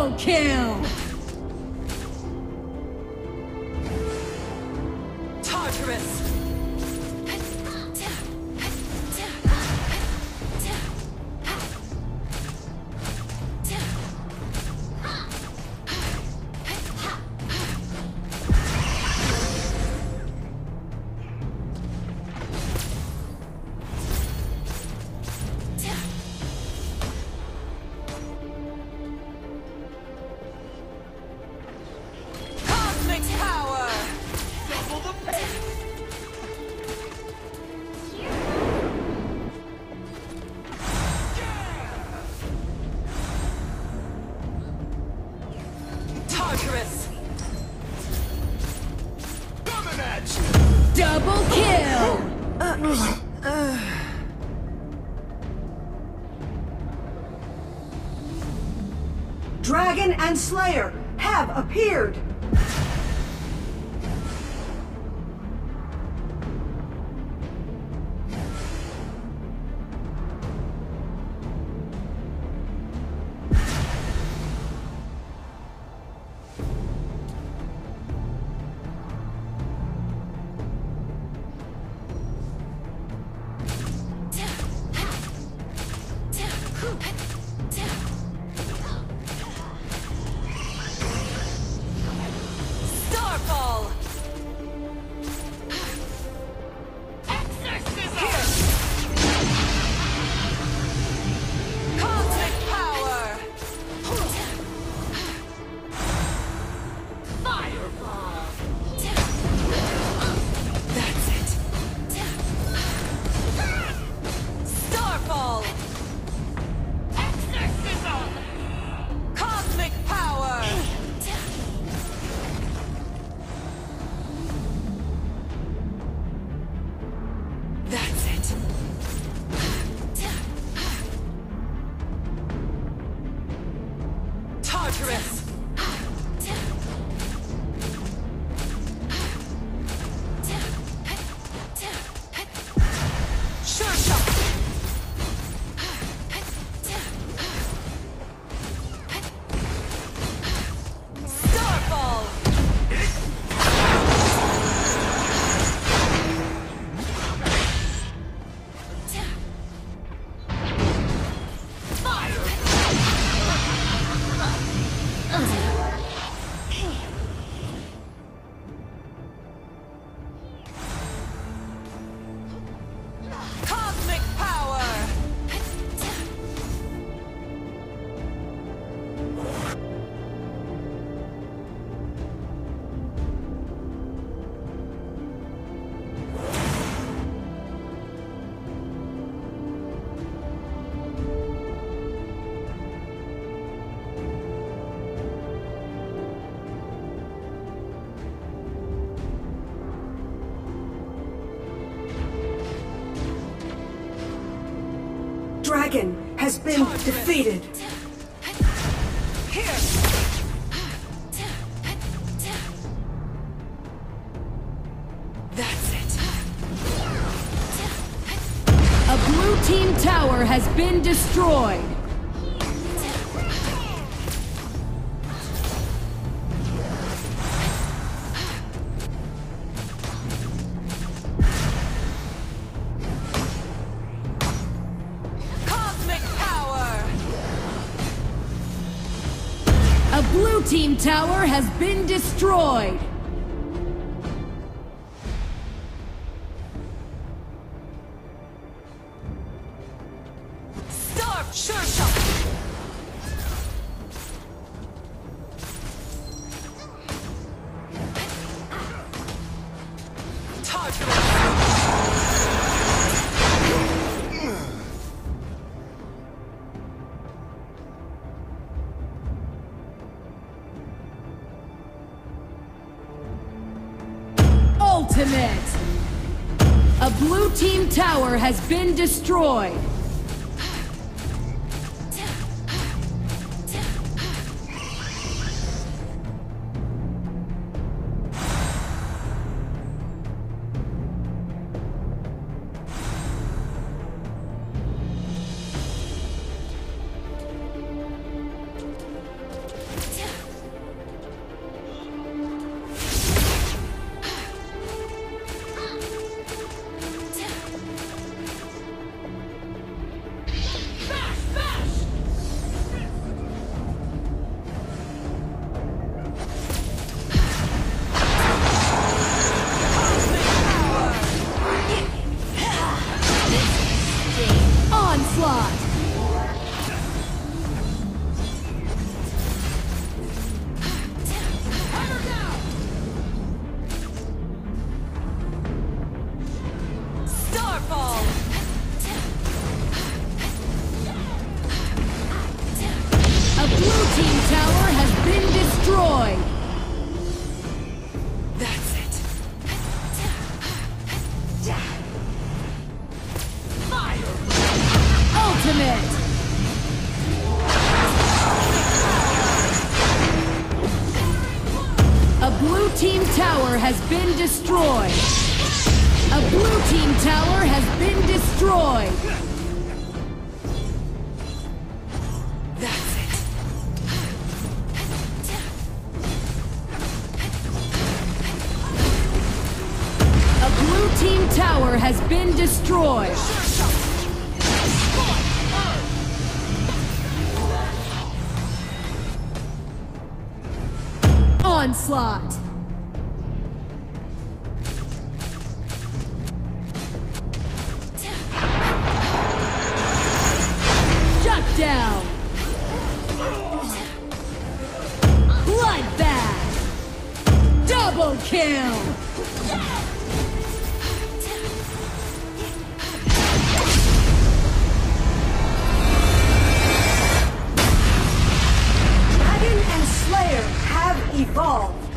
Double kill! Tartarus! Double kill! Dragon and Slayer have appeared. Tartarus! Dragon has been defeated. Here! That's it. A blue team tower has been destroyed. Blue team tower has been destroyed. Sure shot! Ultimate! A blue team tower has been destroyed. Team tower has been destroyed. That's it. Ultimate. A blue team tower has been destroyed. A blue team tower has been destroyed. Tower has been destroyed. Onslaught. Shut down. Bloodbath. Double kill. Dragon